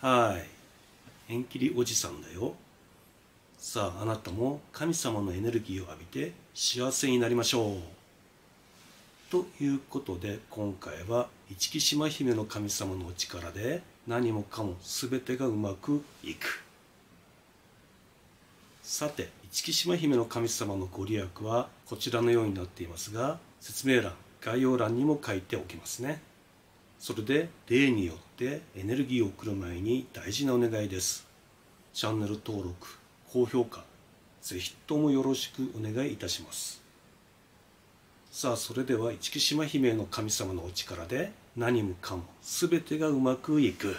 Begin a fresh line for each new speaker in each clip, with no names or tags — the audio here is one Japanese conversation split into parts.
はい。縁切りおじさんだよ。さああなたも神様のエネルギーを浴びて幸せになりましょう。ということで今回は市木島姫の神様のお力で何もかも全てがうまくいく。さて市木島姫の神様のご利益はこちらのようになっていますが説明欄概要欄にも書いておきますね。それで例によってエネルギーを送る前に大事なお願いです。チャンネル登録高評価ぜひともよろしくお願いいたします。さあそれでは一木島姫の神様のお力で何もかも全てがうまくいく。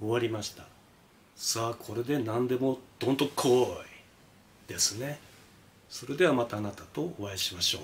終わりました。さあこれで何でもどんと来い。ですね。それではまたあなたとお会いしましょう。